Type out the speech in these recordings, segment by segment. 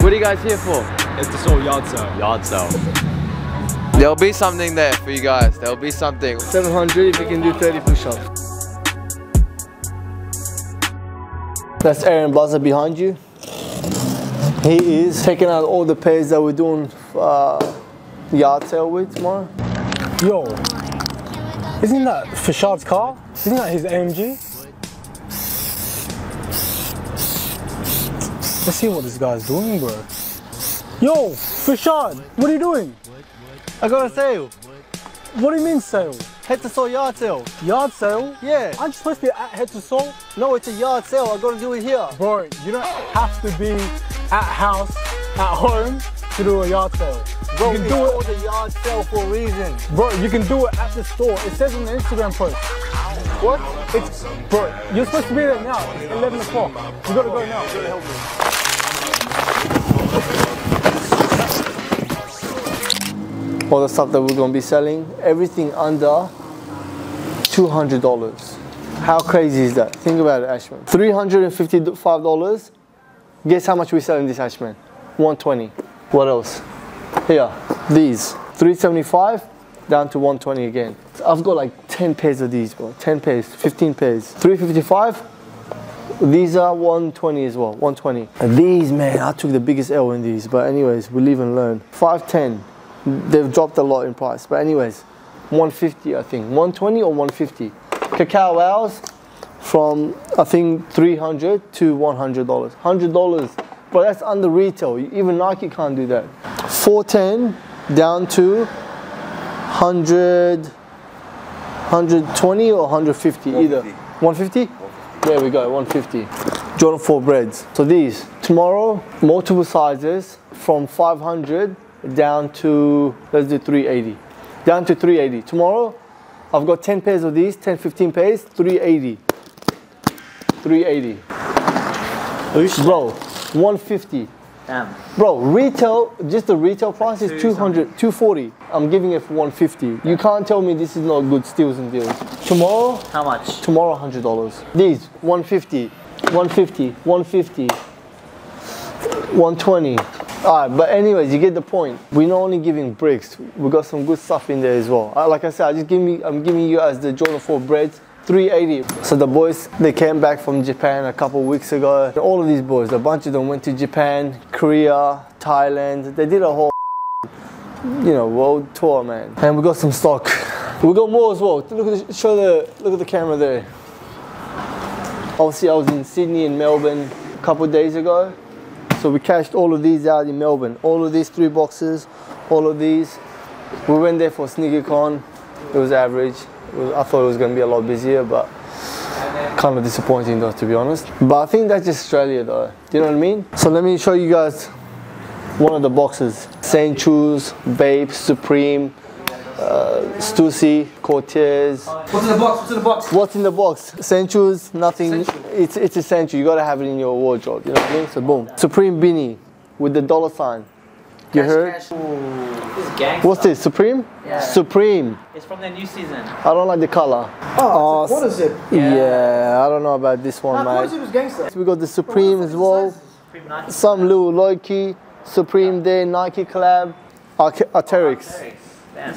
What are you guys here for? It's the Sole Yard Sale. Yard sale. There'll be something there for you guys. There'll be something. 700 if you can do 30 push-ups. That's Aaron Blazer behind you. He is taking out all the pairs that we're doing uh, yard sale with tomorrow. Yo, isn't that Fashad's car? Isn't that his AMG? Let's see what this guy's doing, bro. Yo, Fashad, what are you doing? I got a sale. What do you mean sale? Head to store yard sale. Yard sale? Yeah. Aren't you supposed to be at head to sole? No, it's a yard sale. I gotta do it here. Bro, you don't have to be at house, at home to do a yard sale. Bro, you can do it, a yard sale for a reason. bro. You can do it at the store. It says on the Instagram post. What? It's bro. You're supposed to be there now. It's 11 o'clock. You gotta go now. All the stuff that we're gonna be selling, everything under $200. How crazy is that? Think about it, Ashman. $355. Guess how much we selling this Ashman? 120. What else? Here, these. 375 down to 120 again. I've got like 10 pairs of these, bro. 10 pairs, 15 pairs. 355. These are 120 as well, 120. And these, man, I took the biggest L in these. But anyways, we live and learn. 510. They've dropped a lot in price. But anyways, 150 I think. 120 or 150. Cacao Wows from I think 300 to 100 dollars. 100 dollars, but that's under retail. Even Nike can't do that. 410 down to 100, 120 or 150 either. 150? There we go, 150. Jordan 4 Breds. So these tomorrow, multiple sizes from 500 down to let's do 380. Down to 380. Tomorrow, I've got 10 pairs of these, 10, 15 pairs, 380. 380. Bro, 150. Damn. Bro, retail, just the retail price is 200, 240. I'm giving it for 150. You can't tell me this is not good steals and deals. Tomorrow, How much? tomorrow $100. These, 150, 150, 150, 120. Alright, but anyways, you get the point. We're not only giving bricks, we got some good stuff in there as well. Uh, like I said, I just give me, I'm giving you as the Jordan 4 Breds. 380. So the boys, they came back from Japan a couple weeks ago. All of these boys, a bunch of them went to Japan, Korea, Thailand. They did a whole, you know, world tour, man. And we got some stock. We got more as well. Look at the, show the, look at the camera there. Obviously, I was in Sydney and Melbourne a couple days ago. So we cashed all of these out in Melbourne. All of these three boxes, all of these. We went there for SneakerCon. It was average. Was- I thought it was going to be a lot busier, but kind of disappointing though, to be honest. But I think that's just Australia though. Do you know what I mean? So let me show you guys one of the boxes. St. Choose, BAPE, Supreme, uh, Stussy, Cortez. What's in the box? What's in the box? What's in the box? Senchu's, nothing. It's it's a Senchu. You gotta have it in your wardrobe. You know what I mean? So boom. Supreme beanie with the dollar sign. You heard? This is. What's this? Supreme? Yeah. Supreme. It's from the new season. I don't like the color. Oh, what is it? Yeah, I don't know about this one, Of mate. was gangster. We got the Supreme as well. Supreme Nike. Some little Loki, Supreme Day, Nike collab, Arc- oh, Arc'teryx. Damn.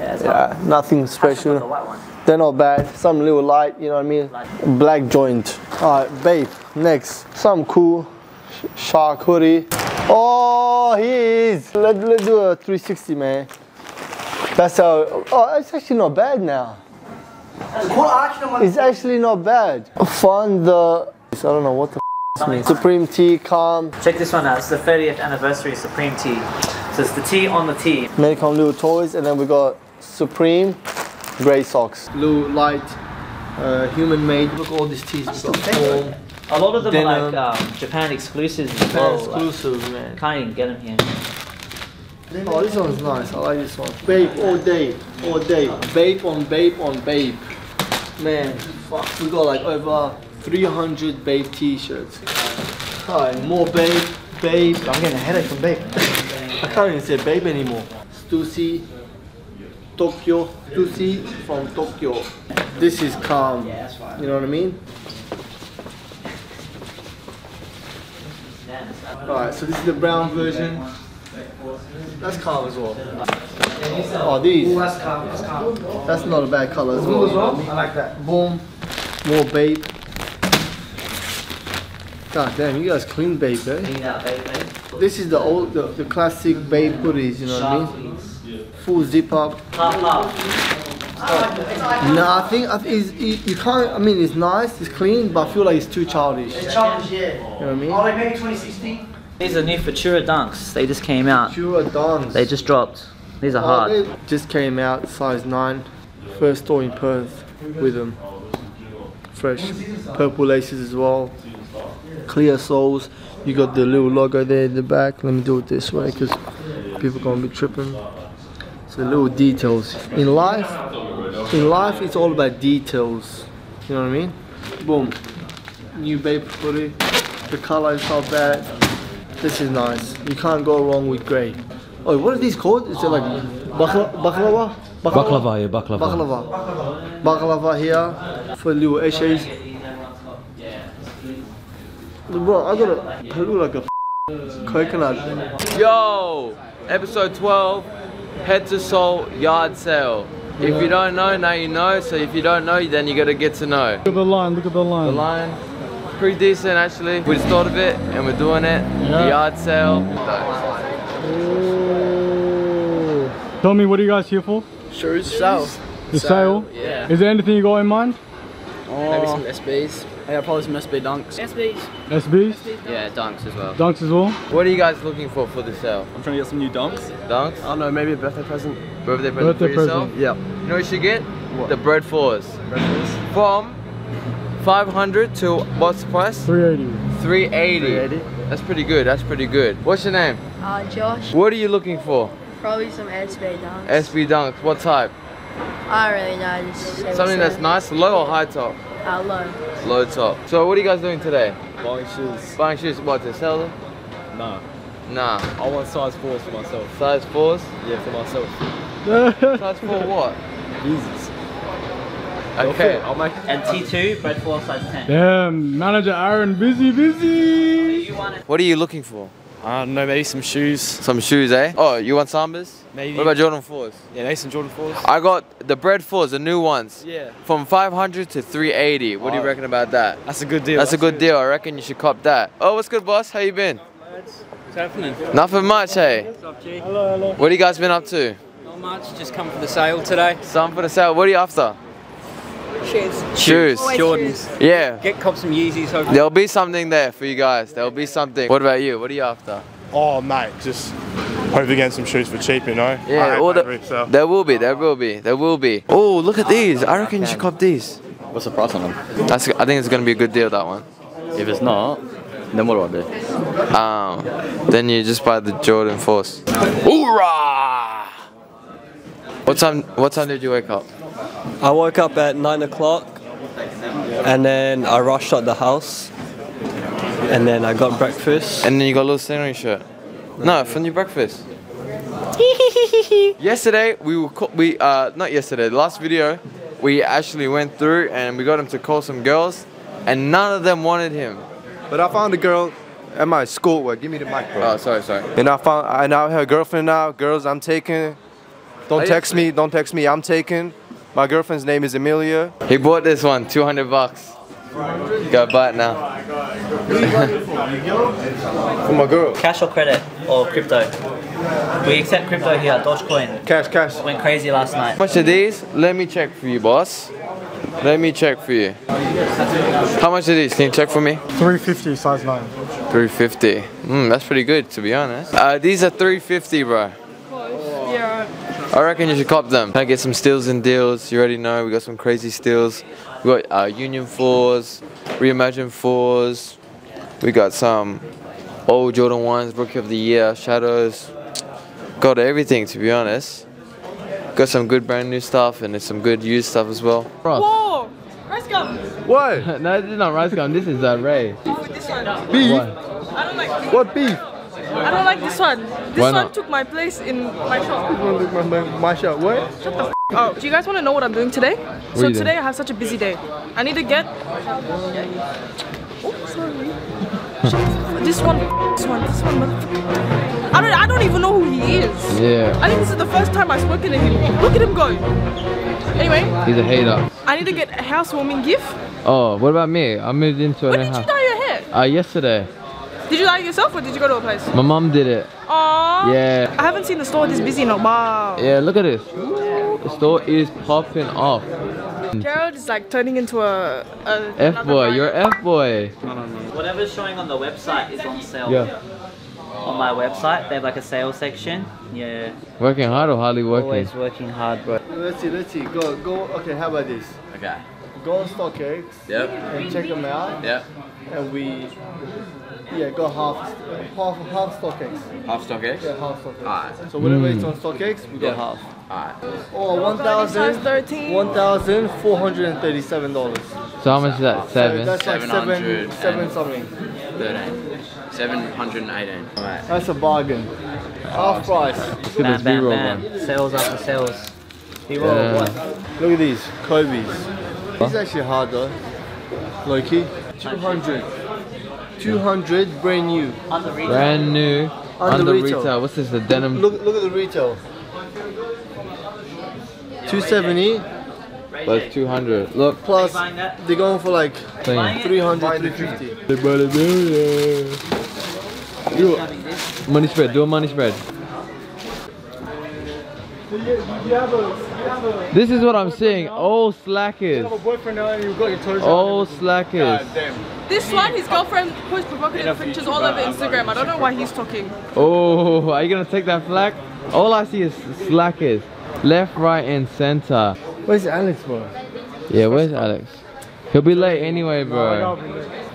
Yeah, Yeah, nothing The special. white one. They're not bad. Some little light, you know what I mean? Light. Black joint. All right, babe. Next, some cool sh- shark hoodie. Oh, he is. Let, let's do a 360, man. That's how. Oh, it's actually not bad now. It's actually not bad. Fun the. I don't know what the f- means. Supreme T, calm. Check this one out. It's the 30th anniversary Supreme T. So it's the T on the T. Medicom little toys, and then we got Supreme gray socks. Blue light, uh, human made. Look at all these tees. We got Form, A lot of them are like um, Japan exclusives as Japan well. like, exclusive, man. can't even get them here. Oh, this one's nice. I like this one. BAPE all day, all day. BAPE on BAPE on BAPE. Man, fuck. We got like over 300 BAPE t-shirts. Alright, more BAPE, BAPE. I'm getting a headache from BAPE. I can't even say BAPE anymore. Stussy, Tokyo, Stussy from Tokyo. This is calm. You know what I mean? Yeah, it's Alright, so this is the brown version. That's calm as well. Oh, these. That's calm. That's calm. That's not a bad color as well. I like that. Boom. More BAPE. God damn, you guys clean BAPE, eh? Clean out. This is the old, the, the classic BAPE hoodies, you know what I mean? Full zip up. Half. No, I think, I think it's, you, you can't, I mean, it's nice, it's clean, but I feel like it's too childish. You Challenge, yeah. know what I mean? like maybe 2016. These are new Futura Dunks. They just came out. Futura Dunks. They just dropped. These are Oh, hard. they just came out, size 9. First store in Perth with them. Fresh. Purple laces as well. Clear soles. You got the little logo there in the back. Let me do it this way because people gonna be tripping. So little details. In life, in life it's all about details. You know what I mean? Boom. New BAPE hoodie. The color is not bad. This is nice. You can't go wrong with grey. Oh, what are these called? Is it like bakla- baklava? Baklava, yeah, baklava. Baklava. Baklava here for little essays. Bro, I got a I look like a coconut. Yo, episode 12, head to sole yard sale. If you don't know, now you know. So if you don't know, then you gotta get to know. Look at the line, look at the line. The line, pretty decent actually. We just thought of it and we're doing it. Yeah. Yard sale. Ooh. Tell me, what are you guys here for? Shoes, sale. The sale? Yeah. Is there anything you got in mind? Maybe some SBs. Yeah, probably some SB dunks. SBs? SBs? Yeah, dunks as well. Dunks as well? What are you guys looking for for the sale? I'm trying to get some new dunks. Dunks? I don't know, maybe a birthday present. Birthday present Birthday for yourself? present. Yeah. You know what you should get? What? The Bred fours. Bred fours? From 500 to what's the price? 380. 380. 380. That's pretty good. That's pretty good. What's your name? Uh, Josh, What are you looking for? probably some SB dunks. SB Dunks. What type? I don't really know. Just Something that's nice, low or high top? Uh, low. Low top. So what are you guys doing today? Buying shoes. Buying shoes? What to sell them? Nah. Nah. I want size 4s for myself. Size fours. Yeah, for myself. Size four what? Jesus. Okay. I'll make And T2, Bred 4, size 10. Damn, manager Aaron, busy, busy. You want it? What are you looking for? I don't know, maybe some shoes. Some shoes, eh? Oh, you want Sambas? Maybe. What about Jordan 4s? Yeah, maybe some Jordan 4s. I got the Bred 4s, the new ones. Yeah. From 500 to 380. What do you reckon about that? That's a good deal. That's a good deal. I reckon you should cop that. Oh, what's good, boss? How you been? Nothing much, hey. what's Hello, hello. What have you guys been up to? Not much, just come for the sale today. Some for the sale. What are you after? Shoes. Shoes. Jordans. Yeah. Get cop some Yeezys, hopefully. There'll be something there for you guys. There'll be something. What about you? What are you after? Oh, mate, just hopefully getting some shoes for cheap, you know? Yeah, I all the, paying resale. there will be, there will be, there will be. Oh, look at these. I reckon you should cop these. What's the price on them? That's, I think it's gonna be a good deal, that one. If it's not, then what do I do? Um, then you just buy the Jordan Force. Hoorah! What time, what time did you wake up? I woke up at nine o'clock and then I rushed out the house and then I got breakfast. And then you got a little scenery shirt. No, from your breakfast. yesterday we were co- we uh not yesterday. The last video we actually went through and we got him to call some girls, and none of them wanted him. But I found a girl at my school. Well, give me the mic, bro. Oh, sorry, sorry. And I found, I now have a girlfriend now. Girls, I'm taking. Don't text me. Don't text me. I'm taking. My girlfriend's name is Amelia. He bought this one, 200 bucks. Got buy it now. For my girl. Cash or credit or crypto? We accept crypto here. Dogecoin Cash, cash. went crazy last night. How much are these? Let me check for you, boss. Let me check for you. How much are these? Can you check for me? 350, size 9. 350. Mm, that's pretty good, to be honest. Uh, these are 350, bro. Yeah. I reckon you should cop them. Can I get some steals and deals? You already know we got some crazy steals. We got uh, Union 4s, Reimagine 4s. We got some old Jordan 1s, Rookie of the Year, Shadows. Got everything, to be honest. Got some good brand new stuff and there's some good used stuff as well. Whoa! Rice gum! What? no, this is not rice gum. This is uh, Ray. Oh, This one. Beef? I don't like What beef? I don't like this one. This Why one not? took my place in my shop. My, my, my shot. What? Oh, do you guys want to know what I'm doing today? so you today I have such a busy day. I need to get. Oh, sorry. Shut the f- this one, this one, this one. motherfucker. I don't, I don't even know who he is. Yeah. I think this is the first time I've spoken to him. Look at him go. Anyway, He's a hater. I need to get a housewarming gift. Oh, what about me? I moved into a When new did you house. dye your hair? Uh, yesterday. Did you dye it yourself or did you go to a place? My mom did it. Aww. Yeah. I haven't seen the store this busy in a while. Yeah, look at this. The store is popping off. Gerald is like turning into a, a F boy, you're a F boy. Whatever's showing on the website is on sale. Yeah. On my website, they have like a sales section. Yeah. Working hard or hardly working? Always working hard, bro. Let's see, let's see. Go, go. Okay, how about this? Okay. Go on StockX. Yep. And check them out. Yep. And we, yeah, go half, half, half StockX. Half stock X? Yeah, half StockX. Alright. So whatever Mm. it's on StockX, we go Yeah. half. Alright. Or one thousand, one thousand four hundred and thirty-seven dollars. So how much is that? Seven. that's like seven, seven something. 13. 718. Alright. That's a bargain. Half price. Bam, bam, bam. Sales after sales. B-roll, Yeah. what? Look at these, Kobe's. These are actually hard though. Loki. 200. 200 brand new. Brand new. Under Under retail. retail. What's this? The denim. Look, look at the retail. 270 But it's 200. Look. plus they're going for like Clean. 300, 350. Do money spread. Do a money spread. This is what I'm saying. All slackers. boyfriend now and you've got your toes All slackers. This one, his girlfriend posts provocative pictures all over Instagram. I don't know why he's talking. Oh, are you gonna take that flag? All I see is slackers. Left, right, and center. Where's Alex, bro? Yeah, where's Alex? He'll be late anyway, bro.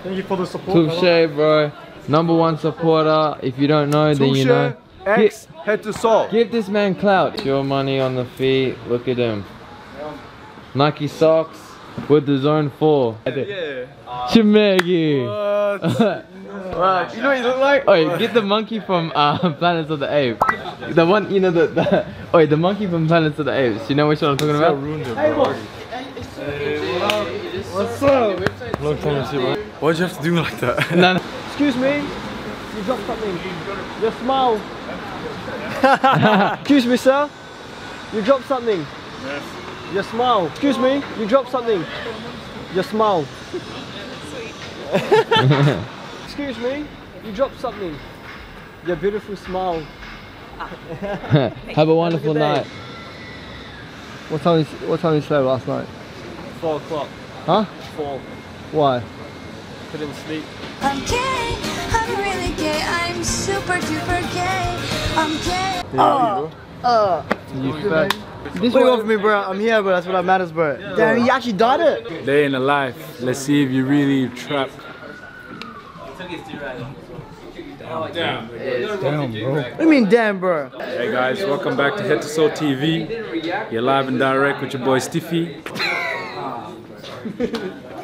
Thank you for the support. Touche, bro. Number one supporter. If you don't know, then you know. X, head to sole. Give this man clout. Your money on the feet. Look at him. Nike socks with the zone four. Yeah. Chimegi. Right. You know what you look like? Oh, get the monkey from uh, Planets of the Apes. The one, you know, the, the oh, the monkey from Planets of the Apes. You know which one I'm talking about? What's up? Long time no see, bro. Why'd you have to do me like that? no, no. Excuse me. You dropped something. Your smile. Excuse me, sir. You dropped something. Yes. Your smile. Excuse me. You dropped something. Your smile. Excuse me. You dropped something. Your beautiful smile. Have a wonderful Have a night. What time? Is, what time you slept last night? Four o'clock. Huh? Four. Why? Couldn't sleep. I'm gay, I'm really gay, I'm super duper gay, I'm gay. Oh, uh, you fat. This Wait one- off me, bro. I'm here, bro. That's what matters, bro. Damn, he actually done it. Day in the life. Let's see if you really trap. Damn. Damn, bro. What do you mean, damn, bro? Hey guys, welcome back to Head to Sole TV. You're live and direct with your boy Stiffy.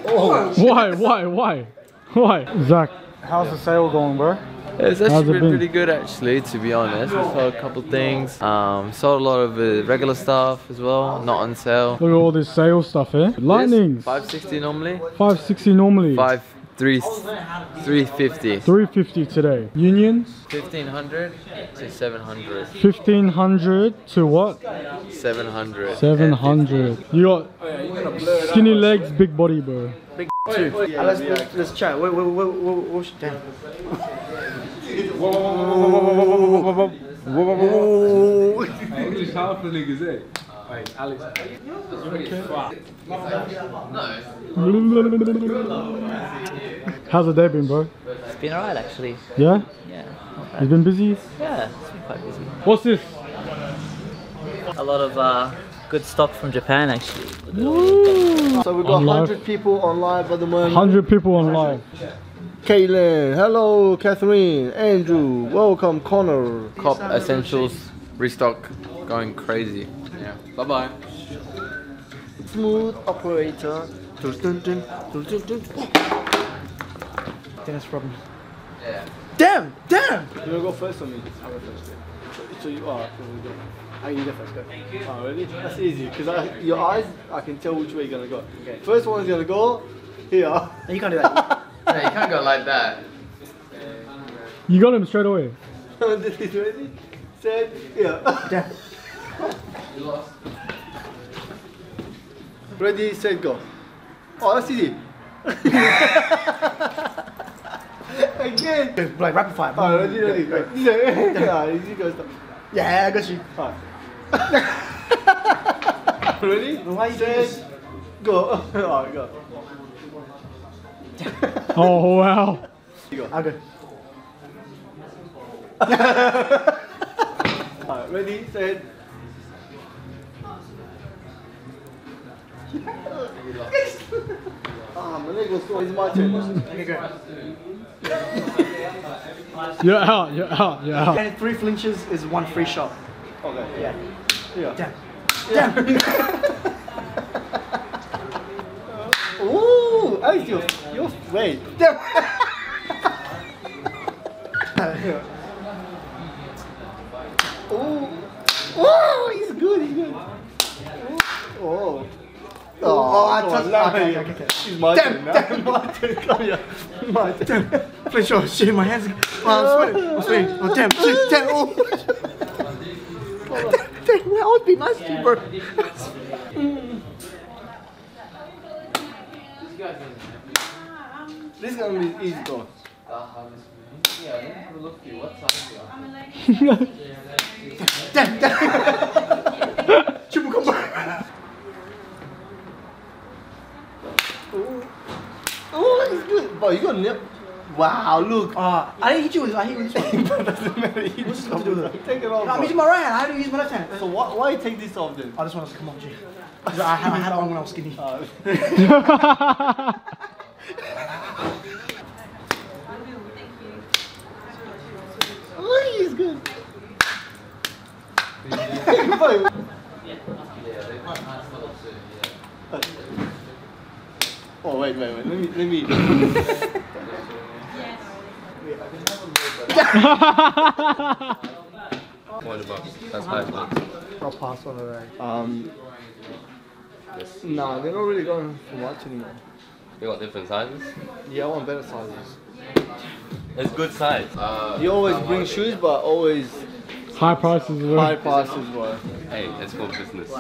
Why? Why? Why? Why? Zach, how's the sale going, bro? It's actually been been? pretty good, actually, to be honest. We sold a couple things. Um, sold a lot of uh, regular stuff as well, not on sale. Look at all this sale stuff, eh? Lightnings. Five sixty normally. 560 normally. Five three three fifty. 350 today. Unions. Fifteen hundred to seven hundred. 1500 to what? Seven hundred. 700. You got skinny legs, big body, bro. Big two. let's, let's, let's chat. Wait, wait, wait, wait, wait, wait, damn. How's the day been, bro? It's been alright actually. Yeah? Yeah. not bad. You've been busy? Yeah, it's been quite busy. What's this? A lot of uh, good stock from Japan actually. So we've got On live. 100 people on live at the moment. 100 people on live. Caitlin, hello, Catherine, Andrew, welcome, Connor. Cop essentials restock going crazy. Yeah. Bye bye. Smooth operator. Dennis problem. Yeah. Damn, damn! You wanna go first or me? I'll go first. So, so you are. So we go. I you go first. Go. Oh, really? That's easy because your eyes, I can tell which way you're gonna go. Okay. First one's gonna go here. You can't do that. Hey, you can't go like that. You got him straight away. this is ready, set, yeah. ready, set, go. Oh, that's easy. Again. Like rapid fire. Oh, ready, ready. ready. yeah, easy go. Stop. Yeah, I got you. Ready? Set, go. Oh, go. Oh wow. You go. Okay. Alright, ready, set. Ah, my leg was so. It's my turn. Okay, go. You're out. You're out. You're out. And three flinches is one free shot. Okay. Yeah. Yeah. Damn. Damn. Ooh, I feel your wait. Damn. Ooh. Ooh, he's good, he's good. Ooh. Oh. Oh, I come touched- on, now okay, you- okay, okay. It's my Damn, turn. now. damn. my turn. Come here. My turn. Flinch, oh shit, my hands. Oh, I'm sweating. I'm sweating. Oh, damn, shit, damn. Oh. damn, damn, that would be nice to you, bro. This is gonna be easy go. damn, damn. Triple combo. Oh, it's good. But you got nip. Wow, look. Uh, I didn't hit you with I hit you with this one. That doesn't matter. You What's just this to do with it? Take it off. No, I'm using my right hand. I had to use my left hand. So why, why you take this off then? I just want to come on, G. 'Cause I had, I had it on when I was skinny. Oh, he's good. oh wait, wait, wait. Let me, let me. Hundred bucks. That's high bucks. I'll pass on the Um. Nah, they're not really going for much anymore. You got different sizes? Yeah, I want better sizes. It's good size. Uh, You always bring shoes, but always High prices. as well. high prices, bro. Hey, it's called business.